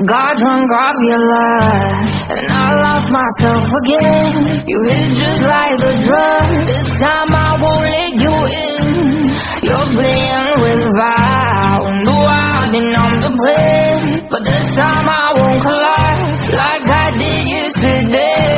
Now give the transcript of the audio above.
God drunk off your love, and I lost myself again. You hit just like a drug. This time I won't let you in. You're playing with fire, on the wild and on the brave. But this time I won't collide like I did yesterday.